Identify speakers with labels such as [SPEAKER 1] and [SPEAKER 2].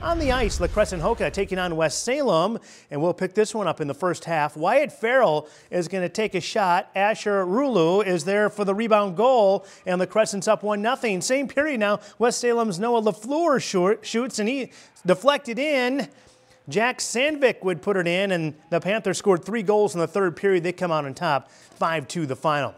[SPEAKER 1] On the ice, La Crescent Hokah taking on West Salem, and we'll pick this one up in the first half. Wyatt Farrell is going to take a shot. Asher Rulu is there for the rebound goal, and the Crescent's up 1 0. Same period now. West Salem's Noah LaFleur shoots, and he deflected in. Jack Sandvik would put it in, and the Panthers scored three goals in the third period. They come out on top, 5 2 the final.